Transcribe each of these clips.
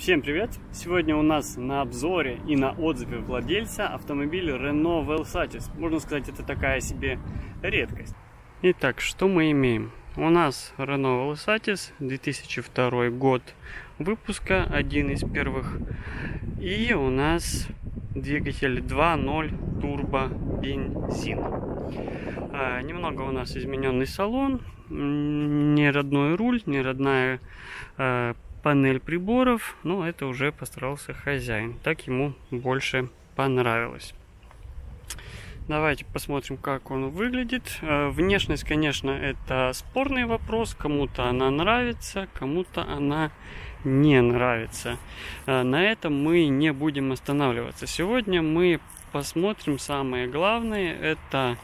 Всем привет! Сегодня у нас на обзоре и на отзыве владельца автомобиль Renault Velsatis. Можно сказать, это такая себе редкость. Итак, что мы имеем? У нас Renault Velsatis, 2002 год выпуска, один из первых. И у нас двигатель 2.0 турбо бензин. А, немного у нас измененный салон, не родной руль, не родная а, панель приборов, но это уже постарался хозяин. Так ему больше понравилось. Давайте посмотрим, как он выглядит. А, внешность, конечно, это спорный вопрос. Кому-то она нравится, кому-то она не нравится. А, на этом мы не будем останавливаться. Сегодня мы посмотрим самое главное. Это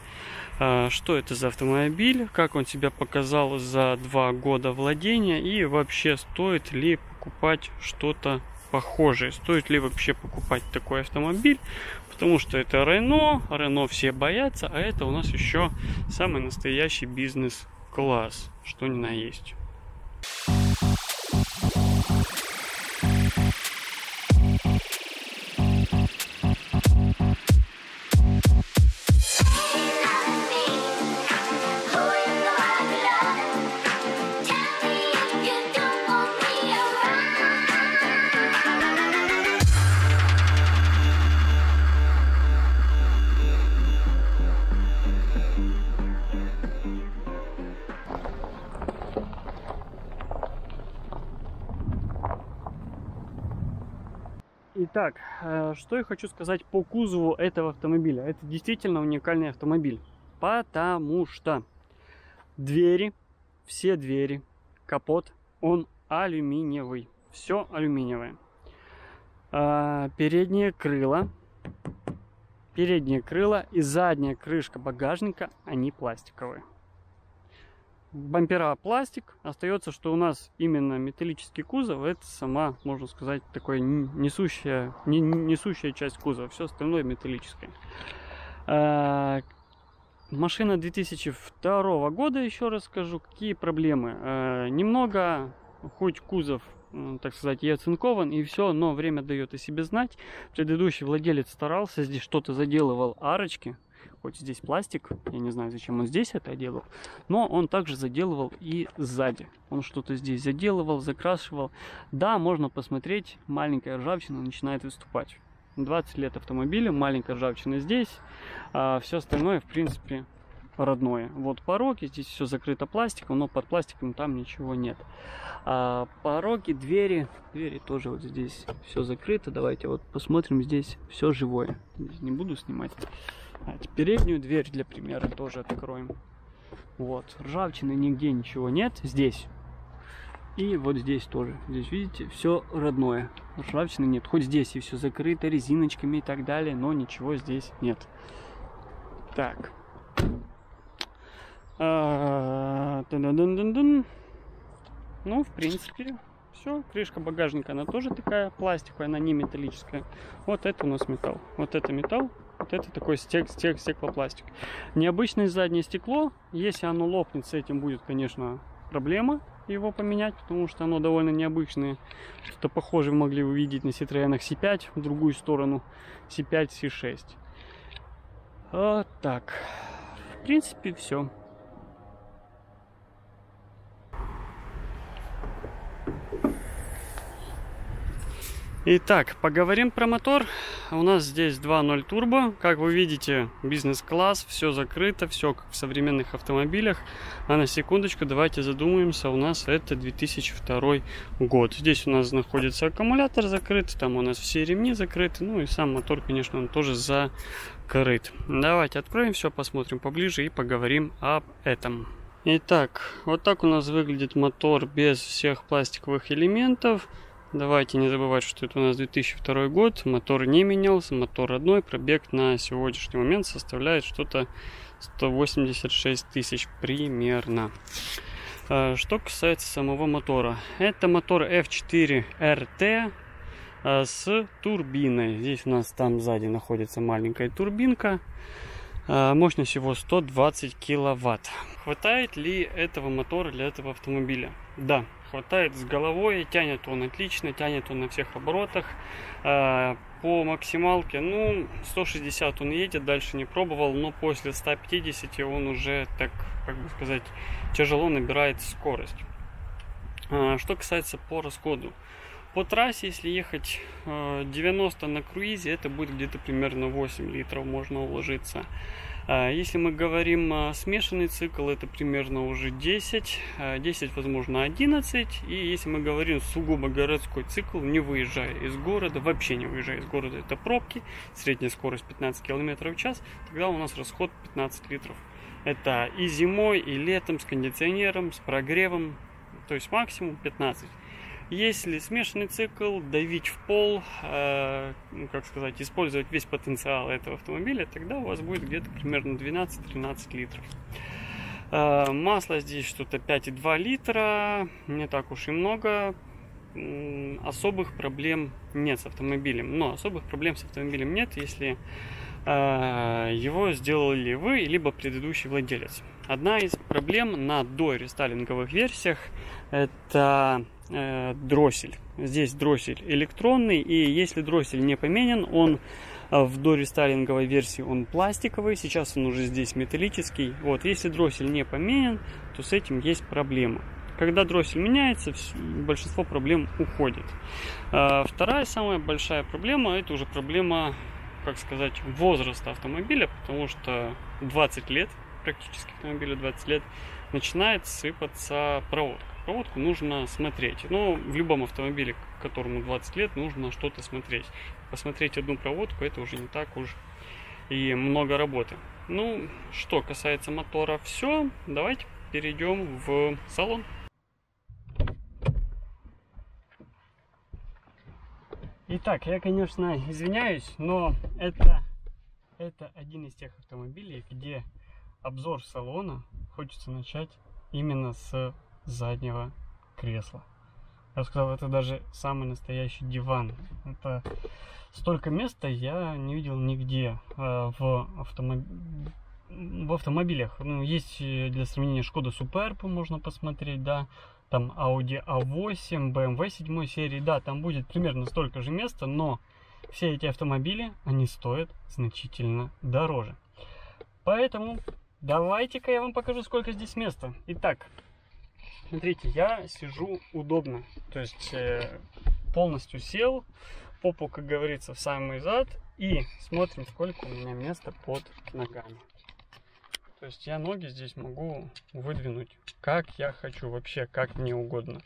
что это за автомобиль, как он себя показал за два года владения? И вообще стоит ли покупать что-то похожее, стоит ли вообще покупать такой автомобиль, потому что это Рено, Рено все боятся, а это у нас еще самый настоящий бизнес-класс, что ни на есть. Что я хочу сказать по кузову этого автомобиля. Это действительно уникальный автомобиль. Потому что двери, все двери, капот, он алюминиевый. Все алюминиевое. А, передние крыла, передние крыла и задняя крышка багажника, они пластиковые бампера пластик. Остается, что у нас именно металлический кузов. Это сама, можно сказать, такая несущая, не, несущая часть кузова. Все остальное металлическое. А, машина 2002 года, еще раз скажу, какие проблемы. А, немного, хоть кузов так сказать, и оцинкован, и все, но время дает о себе знать. Предыдущий владелец старался, здесь что-то заделывал арочки, хоть здесь пластик, я не знаю, зачем он здесь это делал, но он также заделывал и сзади. Он что-то здесь заделывал, закрашивал. Да, можно посмотреть, маленькая ржавчина начинает выступать. 20 лет автомобиля, маленькая ржавчина здесь, а все остальное, в принципе, родное. Вот пороги, здесь все закрыто пластиком, но под пластиком там ничего нет. А пороги, двери, двери тоже вот здесь все закрыто. Давайте вот посмотрим, здесь все живое. Здесь не буду снимать. А переднюю дверь для примера тоже откроем. Вот, ржавчины нигде ничего нет, здесь. И вот здесь тоже. Здесь, видите, все родное. Ржавчины нет. Хоть здесь и все закрыто резиночками и так далее, но ничего здесь нет. Так. А, ну, в принципе, все. Крышка багажника, она тоже такая пластиковая, она не металлическая. Вот это у нас металл. Вот это металл. Вот это такой стек, стек, стеклопластик. Необычное заднее стекло. Если оно лопнет, с этим будет, конечно, проблема его поменять, потому что оно довольно необычное. Что-то похожее вы могли увидеть на Citroёn C5, в другую сторону C5, C6. Вот так. В принципе, все. Итак, поговорим про мотор. У нас здесь 2.0 турбо. Как вы видите, бизнес-класс, все закрыто, все как в современных автомобилях. А на секундочку давайте задумаемся, у нас это 2002 год. Здесь у нас находится аккумулятор закрыт, там у нас все ремни закрыты, ну и сам мотор, конечно, он тоже закрыт. Давайте откроем все, посмотрим поближе и поговорим об этом. Итак, вот так у нас выглядит мотор без всех пластиковых элементов. Давайте не забывать, что это у нас 2002 год, мотор не менялся, мотор родной, пробег на сегодняшний момент составляет что-то 186 тысяч примерно. А, что касается самого мотора, это мотор F4 RT а, с турбиной. Здесь у нас там сзади находится маленькая турбинка. А, мощность его 120 киловатт. Хватает ли этого мотора для этого автомобиля? Да, хватает с головой, тянет он отлично, тянет он на всех оборотах. Э, по максималке, ну, 160 он едет, дальше не пробовал, но после 150 он уже, так, как бы сказать, тяжело набирает скорость. Э, что касается по расходу. По трассе, если ехать 90 на круизе, это будет где-то примерно 8 литров можно уложиться. А, если мы говорим о смешанный цикл, это примерно уже 10, 10, а, возможно 11. И если мы говорим сугубо городской цикл, не выезжая из города, вообще не выезжая из города, это пробки, средняя скорость 15 км в час, тогда у нас расход 15 литров. Это и зимой, и летом с кондиционером, с прогревом, то есть максимум 15. Если смешанный цикл, давить в пол, э, ну, как сказать, использовать весь потенциал этого автомобиля, тогда у вас будет где-то примерно 12-13 литров. Э, масло здесь что-то 5,2 литра, не так уж и много. Особых проблем нет с автомобилем. Но особых проблем с автомобилем нет, если э, его сделали вы, либо предыдущий владелец. Одна из проблем на дорестайлинговых версиях это э, дроссель. Здесь дроссель электронный, и если дроссель не поменен, он э, в дорестайлинговой версии он пластиковый, сейчас он уже здесь металлический. Вот, если дроссель не поменен, то с этим есть проблема. Когда дроссель меняется, большинство проблем уходит. Э, вторая самая большая проблема, это уже проблема, как сказать, возраста автомобиля, потому что 20 лет, практически автомобилю 20 лет, начинает сыпаться проводка проводку нужно смотреть. Но в любом автомобиле, которому 20 лет, нужно что-то смотреть. Посмотреть одну проводку, это уже не так уж и много работы. Ну, что касается мотора, все. Давайте перейдем в салон. Итак, я, конечно, извиняюсь, но это, это один из тех автомобилей, где обзор салона хочется начать именно с заднего кресла. Я сказал, это даже самый настоящий диван. Это столько места я не видел нигде э, в, автомоб... в автомобилях. Ну, есть э, для сравнения Шкода Superb, можно посмотреть, да. Там Audi A8, BMW 7 серии, да, там будет примерно столько же места, но все эти автомобили, они стоят значительно дороже. Поэтому давайте-ка я вам покажу, сколько здесь места. Итак, Смотрите, я сижу удобно, то есть э, полностью сел, попу, как говорится, в самый зад и смотрим, сколько у меня места под ногами. То есть я ноги здесь могу выдвинуть, как я хочу, вообще, как мне угодно.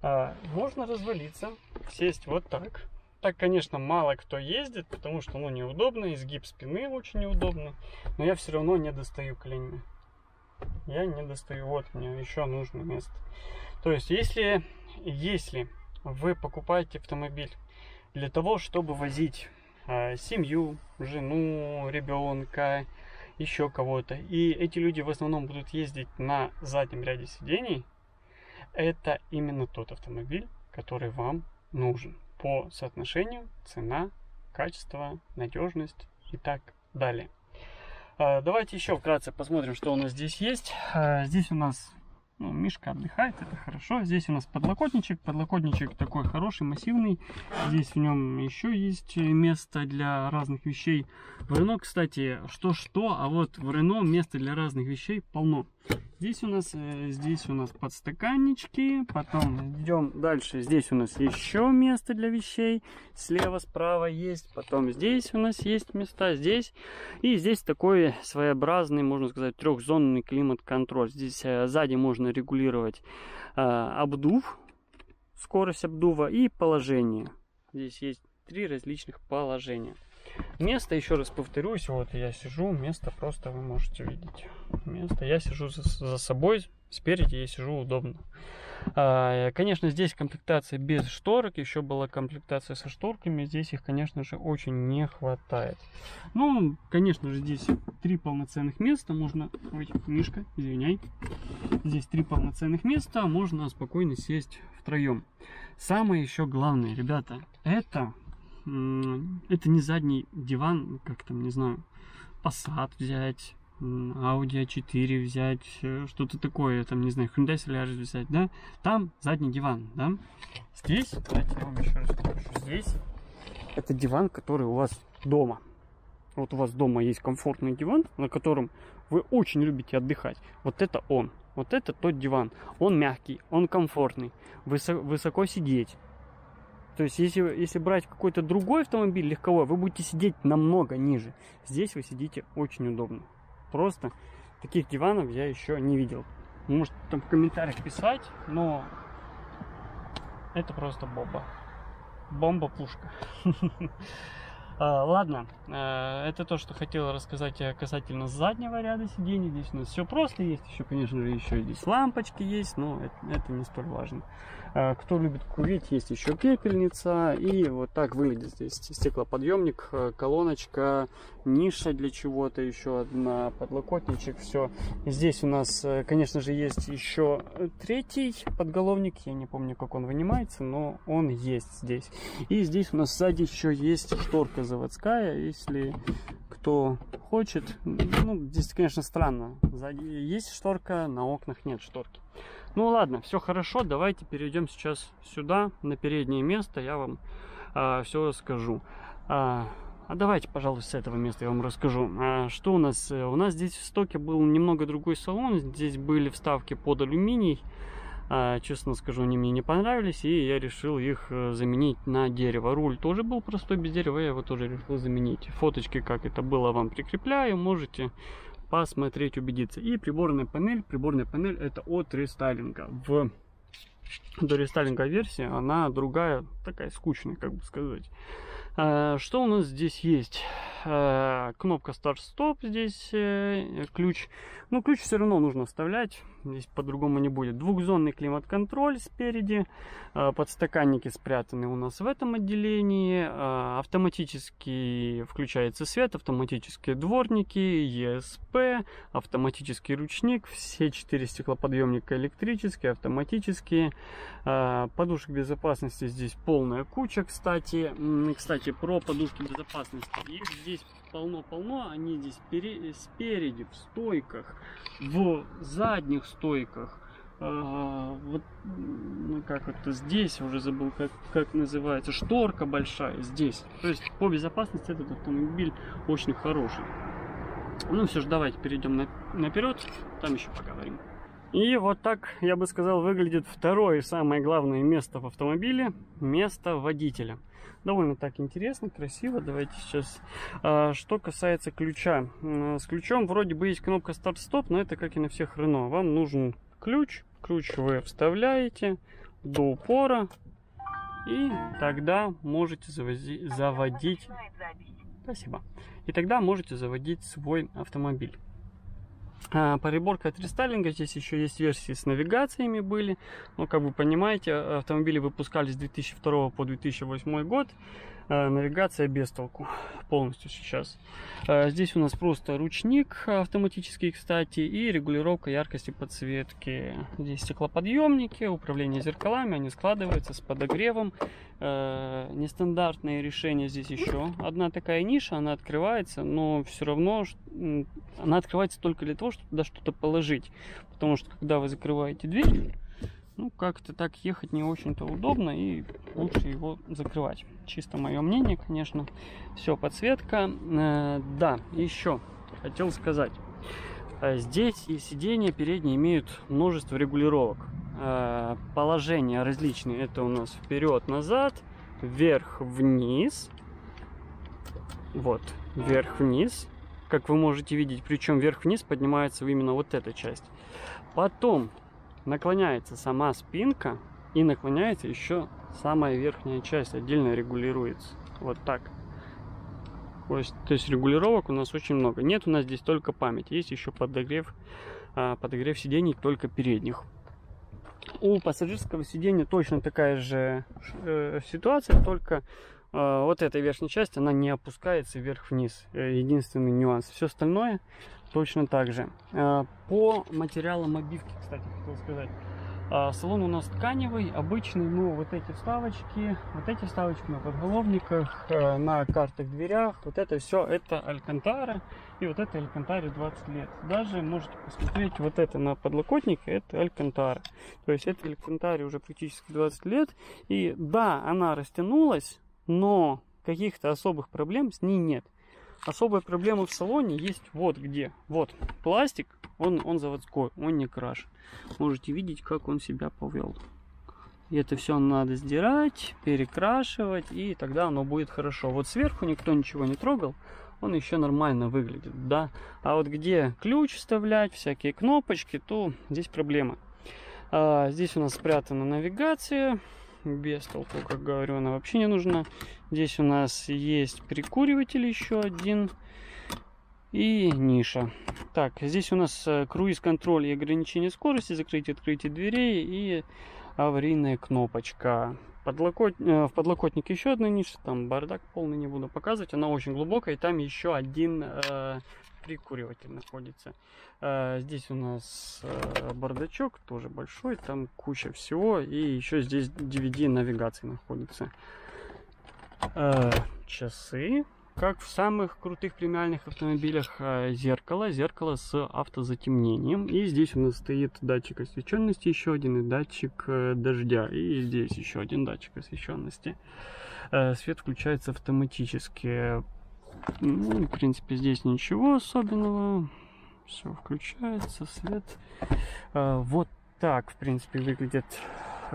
А, можно развалиться, сесть вот так. Так, конечно, мало кто ездит, потому что ну, неудобно, изгиб спины очень неудобный, но я все равно не достаю коленями я не достаю. Вот мне еще нужно место. То есть, если, если вы покупаете автомобиль для того, чтобы возить э, семью, жену, ребенка, еще кого-то, и эти люди в основном будут ездить на заднем ряде сидений, это именно тот автомобиль, который вам нужен по соотношению цена, качество, надежность и так далее. А, давайте еще вкратце посмотрим, что у нас здесь есть. А, здесь у нас ну, Мишка отдыхает, это хорошо. Здесь у нас подлокотничек. Подлокотничек такой хороший, массивный. Здесь в нем еще есть место для разных вещей. В Рено, кстати, что-что, а вот в Рено места для разных вещей полно. Здесь у нас, э, здесь у нас подстаканнички, потом идем дальше, здесь у нас еще место для вещей, слева, справа есть, потом здесь у нас есть места, здесь, и здесь такой своеобразный, можно сказать, трехзонный климат-контроль. Здесь э, сзади можно регулировать э, обдув, скорость обдува и положение. Здесь есть три различных положения. Место, еще раз повторюсь, вот я сижу, место просто вы можете видеть. Место, я сижу за, за собой, спереди я сижу удобно. А, конечно, здесь комплектация без шторок, еще была комплектация со шторками, здесь их, конечно же, очень не хватает. Ну, конечно же, здесь три полноценных места, можно... Ой, Мишка, извиняй. Здесь три полноценных места, можно спокойно сесть втроем. Самое еще главное, ребята, это это не задний диван, как там, не знаю, посад взять, Audi A4 взять, э, что-то такое, там, не знаю, Hyundai Solaris взять, да, там задний диван, да. Здесь, давайте я вам еще раз покажу, здесь это диван, который у вас дома. Вот у вас дома есть комфортный диван, на котором вы очень любите отдыхать. Вот это он. Вот это тот диван. Он мягкий, он комфортный, высоко, высоко сидеть. То есть, если, если брать какой-то другой автомобиль легковой, вы будете сидеть намного ниже. Здесь вы сидите очень удобно. Просто таких диванов я еще не видел. Может там в комментариях писать, но это просто бомба. Бомба-пушка. А, ладно, э, это то, что хотел рассказать касательно заднего ряда сидений. Здесь у нас все просто есть. Еще, конечно же, еще здесь лампочки есть, но это, это не столь важно. А, кто любит курить, есть еще пепельница. И вот так выглядит здесь стеклоподъемник, э, колоночка, ниша для чего-то, еще одна, подлокотничек, все. здесь у нас, э, конечно же, есть еще третий подголовник. Я не помню, как он вынимается, но он есть здесь. И здесь у нас сзади еще есть шторка заводская, если кто хочет. Ну, здесь, конечно, странно. Есть шторка, на окнах нет шторки. Ну ладно, все хорошо. Давайте перейдем сейчас сюда, на переднее место. Я вам а, все расскажу. А, а давайте, пожалуй, с этого места я вам расскажу. А, что у нас? У нас здесь в стоке был немного другой салон. Здесь были вставки под алюминий. А, честно скажу, они мне не понравились, и я решил их э, заменить на дерево. Руль тоже был простой без дерева, я его тоже решил заменить. Фоточки, как это было, вам прикрепляю, можете посмотреть, убедиться. И приборная панель, приборная панель это от рестайлинга. В до рестайлинга версии она другая, такая скучная, как бы сказать. А, что у нас здесь есть? А, кнопка старт-стоп здесь, э, ключ. Ну, ключ все равно нужно вставлять, здесь по-другому не будет. Двухзонный климат-контроль спереди, а, подстаканники спрятаны у нас в этом отделении, автоматически включается свет, автоматические дворники, ESP, автоматический ручник, все четыре стеклоподъемника электрические, автоматические. Подушек безопасности здесь полная куча, кстати. Кстати, про подушки безопасности. Их здесь полно-полно, они здесь спереди, в стойках, в задних стойках. А, вот, ну как это здесь, уже забыл, как, как называется, шторка большая здесь. То есть по безопасности этот автомобиль очень хороший. Ну все же, давайте перейдем на, наперед, там еще поговорим. И вот так, я бы сказал, выглядит второе самое главное место в автомобиле, место водителя. Довольно так интересно, красиво. Давайте сейчас. А, что касается ключа. С ключом вроде бы есть кнопка старт-стоп, но это как и на всех Рено. Вам нужен ключ. Ключ вы вставляете до упора. И тогда можете завози, заводить... Спасибо. И тогда можете заводить свой автомобиль. А, Приборка от рестайлинга, здесь еще есть версии с навигациями были. Но, как вы понимаете, автомобили выпускались с 2002 по 2008 год. А, навигация без толку полностью сейчас. А, здесь у нас просто ручник автоматический, кстати, и регулировка яркости подсветки. Здесь стеклоподъемники, управление зеркалами, они складываются с подогревом. А, нестандартное решение здесь еще. Одна такая ниша, она открывается, но все равно она открывается только для того, чтобы туда что-то положить. Потому что когда вы закрываете дверь, ну, как-то так ехать не очень-то удобно, и лучше его закрывать. Чисто мое мнение, конечно. Все, подсветка. Э, да, еще хотел сказать. Э, здесь и сиденья передние имеют множество регулировок. Э, положения различные. Это у нас вперед-назад, вверх-вниз. Вот, вверх-вниз. Как вы можете видеть, причем вверх-вниз поднимается именно вот эта часть. Потом наклоняется сама спинка и наклоняется еще самая верхняя часть, отдельно регулируется. Вот так. То есть, то есть регулировок у нас очень много. Нет у нас здесь только память. Есть еще подогрев, а, подогрев сидений только передних. У пассажирского сидения точно такая же э, ситуация, только э, вот эта верхняя часть, она не опускается вверх-вниз. Э, единственный нюанс. Все остальное точно так же. Э, по материалам обивки, кстати, хотел сказать. А, салон у нас тканевый, обычный, ну, вот эти вставочки, вот эти вставочки на подголовниках, э, на картах дверях, вот это все, это Алькантара, и вот это Алькантаре 20 лет. Даже можете посмотреть, вот это на подлокотнике, это Алькантара. То есть это Алькантаре уже практически 20 лет, и да, она растянулась, но каких-то особых проблем с ней нет. Особая проблема в салоне есть вот где. Вот пластик, он, он заводской, он не краш. Можете видеть, как он себя повел. И это все надо сдирать, перекрашивать, и тогда оно будет хорошо. Вот сверху никто ничего не трогал, он еще нормально выглядит, да. А вот где ключ вставлять, всякие кнопочки, то здесь проблема. А, здесь у нас спрятана навигация, без толку, как говорю, она вообще не нужна. Здесь у нас есть прикуриватель еще один и ниша. Так, здесь у нас э, круиз-контроль и ограничение скорости, закрытие открытие дверей и аварийная кнопочка. Подлокот... Э, в подлокотнике еще одна ниша, там бардак полный не буду показывать, она очень глубокая, и там еще один э, прикуриватель находится. Э, здесь у нас э, бардачок, тоже большой, там куча всего, и еще здесь DVD навигации находится. Э, часы, как в самых крутых премиальных автомобилях, э, зеркало, зеркало с автозатемнением. И здесь у нас стоит датчик освещенности еще один, и датчик э, дождя. И здесь еще один датчик освещенности. Свет включается автоматически. Ну, в принципе, здесь ничего особенного. Все включается, свет. Вот так, в принципе, выглядит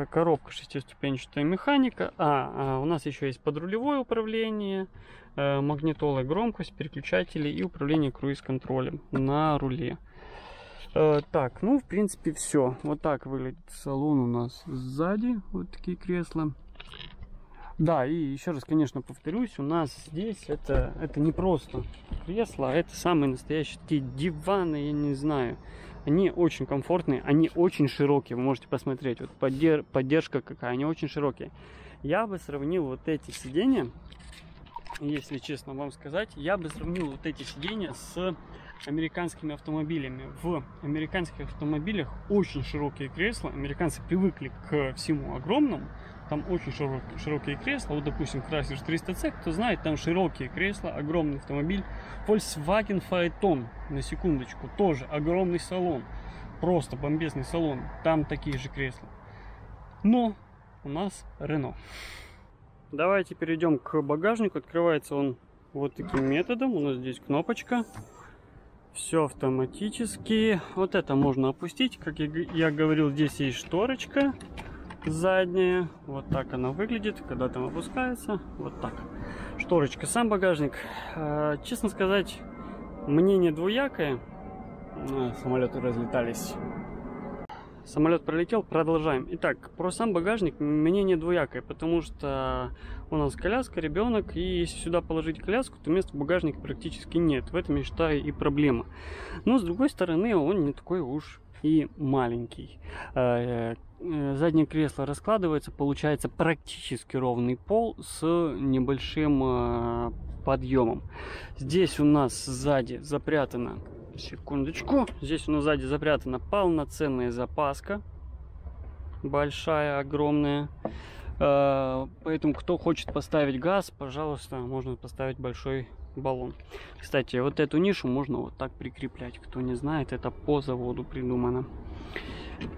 коробка шестиступенчатая механика. А, а, у нас еще есть подрулевое управление, э, магнитола, громкость, переключатели и управление круиз-контролем на руле. Э, так, ну, в принципе, все. Вот так выглядит салон у нас сзади. Вот такие кресла. Да, и еще раз, конечно, повторюсь, у нас здесь это, это не просто кресло, а это самые настоящие такие диваны, я не знаю. Они очень комфортные, они очень широкие, вы можете посмотреть, вот поддерж поддержка какая, они очень широкие. Я бы сравнил вот эти сиденья, если честно вам сказать, я бы сравнил вот эти сиденья с американскими автомобилями. В американских автомобилях очень широкие кресла, американцы привыкли к всему огромному, там очень широкие, широкие кресла. Вот, допустим, Chrysler 300C, кто знает, там широкие кресла, огромный автомобиль. Volkswagen Phaeton, на секундочку, тоже огромный салон. Просто бомбезный салон. Там такие же кресла. Но у нас Renault. Давайте перейдем к багажнику. Открывается он вот таким методом. У нас здесь кнопочка. Все автоматически. Вот это можно опустить. Как я говорил, здесь есть шторочка задняя. Вот так она выглядит, когда там опускается. Вот так. Шторочка. Сам багажник. А, честно сказать, мнение двуякое. А, самолеты разлетались. Самолет пролетел, продолжаем. Итак, про сам багажник мнение двуякое, потому что у нас коляска, ребенок, и если сюда положить коляску, то места в багажнике практически нет. В этом, я считаю, и проблема. Но, с другой стороны, он не такой уж и маленький. Э, э, заднее кресло раскладывается, получается практически ровный пол с небольшим э, подъемом. Здесь у нас сзади запрятана, секундочку, здесь у нас сзади запрятана полноценная запаска, большая, огромная. Поэтому, кто хочет поставить газ, пожалуйста, можно поставить большой баллон. Кстати, вот эту нишу можно вот так прикреплять. Кто не знает, это по заводу придумано.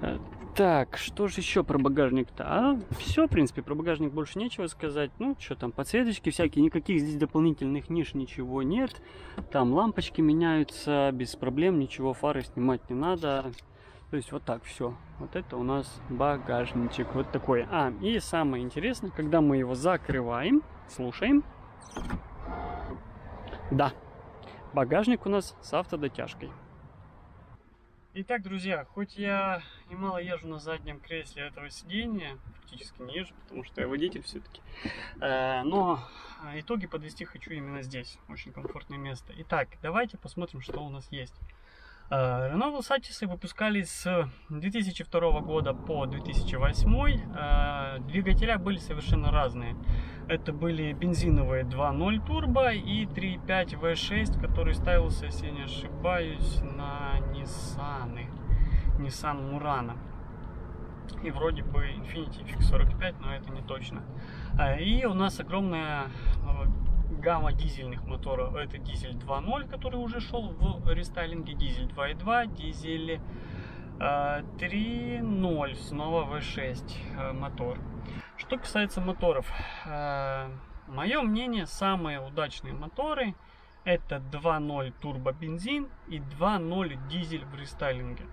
Э, так, что же еще про багажник-то? А, все, в принципе, про багажник больше нечего сказать. Ну, что там, подсветочки всякие, никаких здесь дополнительных ниш, ничего нет. Там лампочки меняются без проблем, ничего, фары снимать не надо. То есть вот так все. Вот это у нас багажничек вот такой. А, и самое интересное, когда мы его закрываем, слушаем. Да, багажник у нас с автодотяжкой. Итак, друзья, хоть я немало езжу на заднем кресле этого сидения, практически не езжу, потому что я водитель все-таки, э, но итоги подвести хочу именно здесь. Очень комфортное место. Итак, давайте посмотрим, что у нас есть. Э, Renault Velsatis выпускались с 2002 года по 2008. Э, двигателя были совершенно разные. Это были бензиновые 2.0 турбо и 3.5 V6, который ставился, если не ошибаюсь, на Nissan. Nissan Murano. и вроде бы Infiniti FX45, но это не точно. А, и у нас огромная гамма дизельных моторов. Это дизель 2.0, который уже шел в рестайлинге, дизель 2.2, дизель 3.0, снова V6 мотор. Что касается моторов, мое мнение, самые удачные моторы это 2.0 турбо бензин и 2.0 дизель в рестайлинге.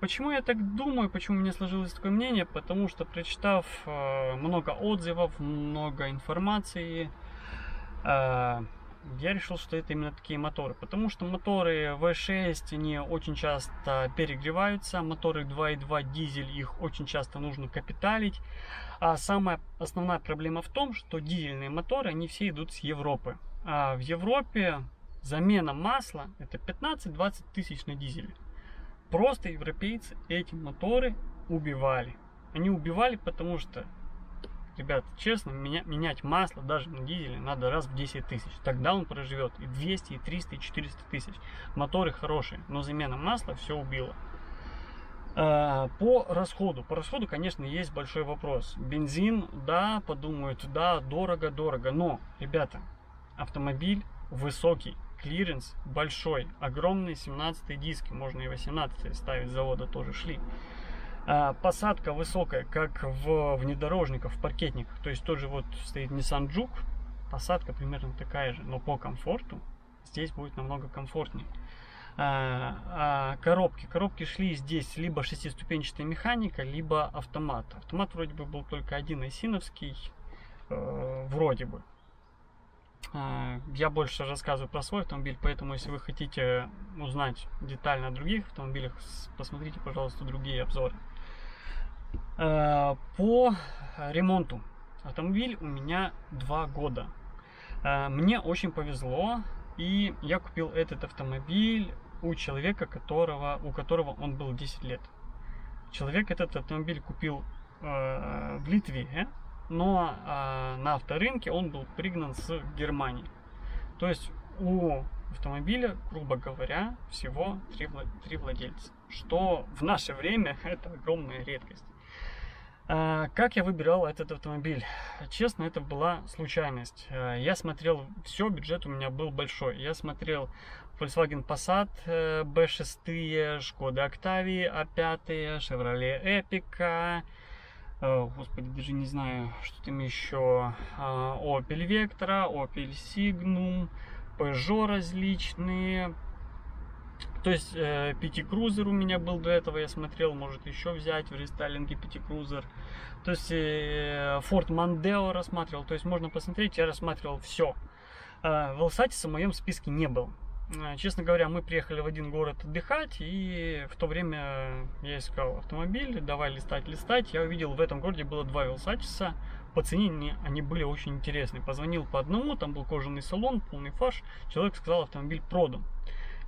Почему я так думаю, почему у меня сложилось такое мнение? Потому что прочитав э, много отзывов, много информации, э, я решил, что это именно такие моторы. Потому что моторы V6, они очень часто перегреваются, моторы 2.2 дизель, их очень часто нужно капиталить. А самая основная проблема в том, что дизельные моторы, они все идут с Европы. А в Европе замена масла это 15-20 тысяч на дизеле. Просто европейцы эти моторы убивали. Они убивали, потому что, ребят, честно, меня, менять масло даже на дизеле надо раз в 10 тысяч. Тогда он проживет и 200, и 300, и 400 тысяч. Моторы хорошие, но замена масла все убила. А, по расходу. По расходу, конечно, есть большой вопрос. Бензин, да, подумают, да, дорого-дорого. Но, ребята, автомобиль высокий, клиренс большой, огромные 17 диски, можно и 18 ставить, завода тоже шли. А, посадка высокая, как в внедорожниках, в паркетниках, то есть тоже вот стоит Nissan Juke, посадка примерно такая же, но по комфорту здесь будет намного комфортнее. А, а, коробки. Коробки шли здесь либо шестиступенчатая механика, либо автомат. Автомат вроде бы был только один айсиновский, э, вроде бы. Я больше рассказываю про свой автомобиль, поэтому если вы хотите узнать детально о других автомобилях, посмотрите, пожалуйста, другие обзоры. А, по ремонту. Автомобиль у меня два года. А, мне очень повезло, и я купил этот автомобиль у человека, которого, у которого он был 10 лет. Человек этот автомобиль купил в Литве, но э, на авторынке он был пригнан с Германии. То есть у автомобиля, грубо говоря, всего три, три владельца, что в наше время это огромная редкость. А, как я выбирал этот автомобиль? Честно, это была случайность. А, я смотрел, все, бюджет у меня был большой. Я смотрел Volkswagen Passat B6, Skoda Octavia A5, Chevrolet Epica, господи, даже не знаю, что там еще, а, Opel Vectra, Opel Signum, Peugeot различные, то есть э, Крузер у меня был до этого, я смотрел, может еще взять в рестайлинге Крузер. То есть э, Ford Mondeo рассматривал, то есть можно посмотреть, я рассматривал все. Э, Велсатиса в моем списке не было. Э, честно говоря, мы приехали в один город отдыхать, и в то время я искал автомобиль, давай листать, листать. Я увидел, в этом городе было два Велсатиса, по цене они были очень интересны. Позвонил по одному, там был кожаный салон, полный фарш, человек сказал, автомобиль продан.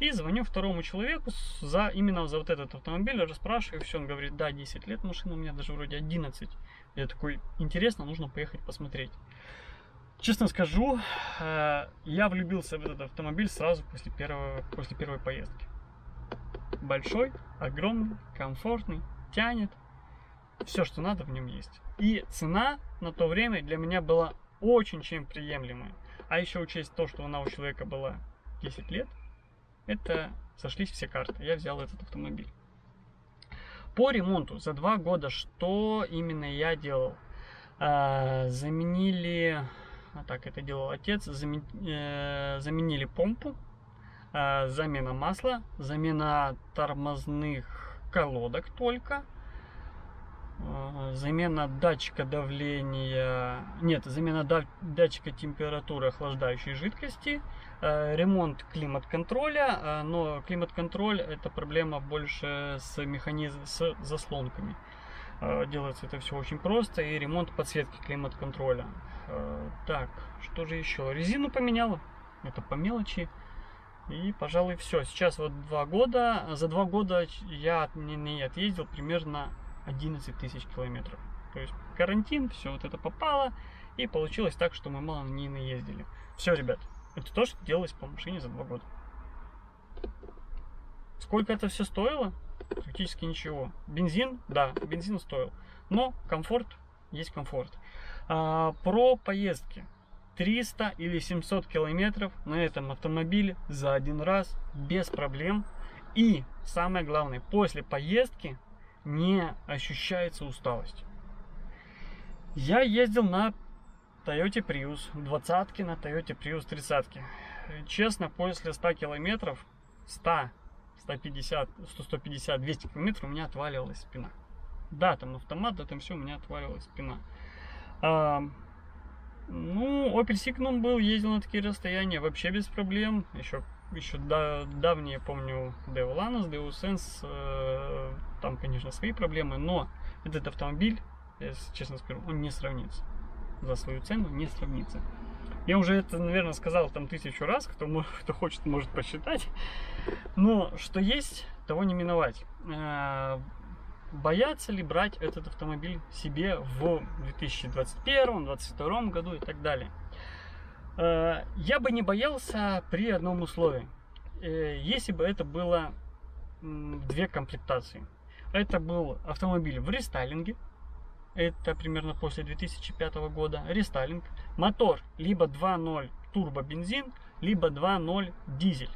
И звоню второму человеку за именно за вот этот автомобиль, расспрашиваю, все, он говорит, да, 10 лет машина, у меня даже вроде 11. Я такой, интересно, нужно поехать посмотреть. Честно скажу, э, я влюбился в этот автомобиль сразу после, первого, после первой поездки. Большой, огромный, комфортный, тянет. Все, что надо в нем есть. И цена на то время для меня была очень чем приемлемая. А еще учесть то, что она у человека была 10 лет, это сошлись все карты. Я взял этот автомобиль. По ремонту за два года что именно я делал? А, заменили а так это делал отец, э, заменили помпу, э, замена масла, замена тормозных колодок только, замена датчика давления, нет, замена да, датчика температуры охлаждающей жидкости, э, ремонт климат-контроля, э, но климат-контроль это проблема больше с механизмом, с заслонками. Делается это все очень просто. И ремонт подсветки климат-контроля. Так, что же еще? Резину поменяла. Это по мелочи. И, пожалуй, все. Сейчас вот два года. За два года я от не отъездил примерно 11 тысяч километров. То есть карантин, все вот это попало. И получилось так, что мы мало на ней наездили. Все, ребят. Это то, что делалось по машине за два года. Сколько это все стоило? практически ничего. Бензин, да, бензин стоил, но комфорт есть комфорт. А, про поездки. 300 или 700 километров на этом автомобиле за один раз без проблем. И самое главное, после поездки не ощущается усталость. Я ездил на Toyota Prius 20 на Toyota Prius 30 Честно, после 100 километров, 100, 150, 100, 150, 200 километров у меня отваливалась спина. Да, там автомат, да, там все, у меня отваливалась спина. А, ну, Opel Signum был, ездил на такие расстояния вообще без проблем. Еще, еще да, давние, помню, Deus Lanos, Deus Sense, э, там, конечно, свои проблемы, но этот автомобиль, я честно скажу, он не сравнится. За свою цену не сравнится. Я уже это, наверное, сказал там тысячу раз, кто, кто хочет, может посчитать. Но что есть, того не миновать. Э, боятся ли брать этот автомобиль себе в 2021-2022 году и так далее. Э, я бы не боялся при одном условии. Э, если бы это было две комплектации. Это был автомобиль в рестайлинге. Это примерно после 2005 года. Рестайлинг. Мотор либо 2.0 турбо бензин, либо 2.0 дизель.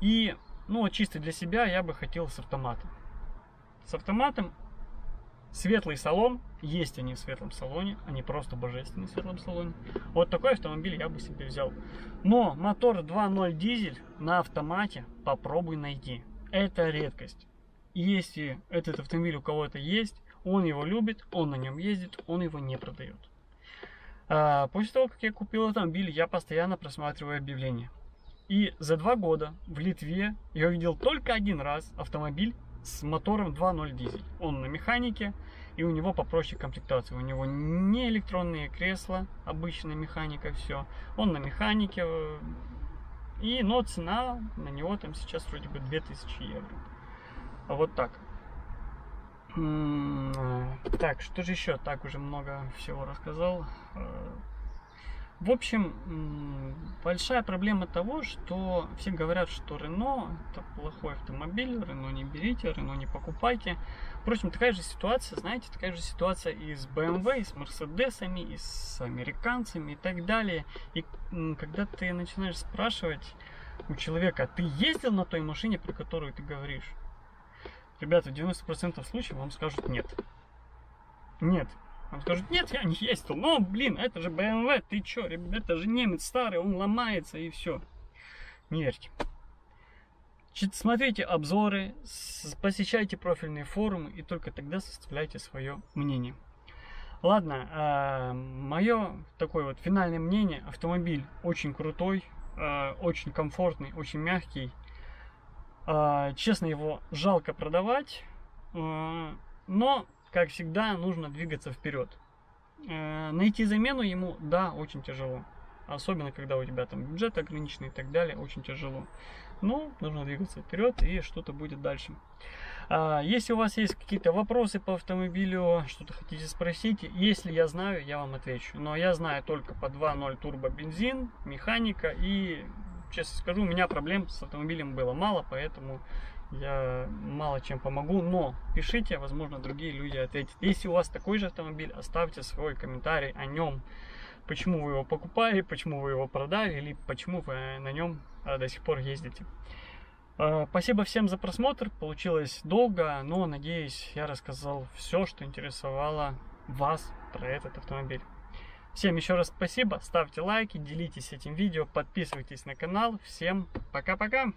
И, ну, чисто для себя я бы хотел с автоматом с автоматом. Светлый салон, есть они в светлом салоне, они просто божественные в светлом салоне. Вот такой автомобиль я бы себе взял. Но мотор 2.0 дизель на автомате попробуй найти. Это редкость. Если этот автомобиль у кого-то есть, он его любит, он на нем ездит, он его не продает. А, после того, как я купил автомобиль, я постоянно просматриваю объявления. И за два года в Литве я увидел только один раз автомобиль с мотором 2.0 дизель. Он на механике, и у него попроще комплектация. У него не электронные кресла, обычная механика, все. Он на механике, э, и, но цена на него там сейчас вроде бы 2000 евро. А вот так. Э, так, что же еще? Так, уже много всего рассказал. Э, в общем, большая проблема того, что все говорят, что Рено это плохой автомобиль, Рено не берите, Рено не покупайте. Впрочем, такая же ситуация, знаете, такая же ситуация и с BMW, и с Мерседесами, и с американцами и так далее. И когда ты начинаешь спрашивать у человека, а ты ездил на той машине, про которую ты говоришь? Ребята, в 90% случаев вам скажут нет. Нет, он скажет, нет, я не ездил. Но, блин, это же BMW, ты чё, ребят, это же немец старый, он ломается и все. Не верьте. Смотрите обзоры, посещайте профильные форумы и только тогда составляйте свое мнение. Ладно, э, мое такое вот финальное мнение. Автомобиль очень крутой, э, очень комфортный, очень мягкий. Э, честно, его жалко продавать, э, но как всегда, нужно двигаться вперед. Э, найти замену ему, да, очень тяжело. Особенно, когда у тебя там бюджет ограниченный и так далее, очень тяжело. Но нужно двигаться вперед и что-то будет дальше. А, если у вас есть какие-то вопросы по автомобилю, что-то хотите спросить, если я знаю, я вам отвечу. Но я знаю только по 2.0 турбо бензин, механика и, честно скажу, у меня проблем с автомобилем было мало, поэтому я мало чем помогу, но пишите, возможно, другие люди ответят. Если у вас такой же автомобиль, оставьте свой комментарий о нем. Почему вы его покупали, почему вы его продали, или почему вы на нем а, до сих пор ездите. А, спасибо всем за просмотр. Получилось долго, но надеюсь, я рассказал все, что интересовало вас про этот автомобиль. Всем еще раз спасибо, ставьте лайки, делитесь этим видео, подписывайтесь на канал. Всем пока-пока!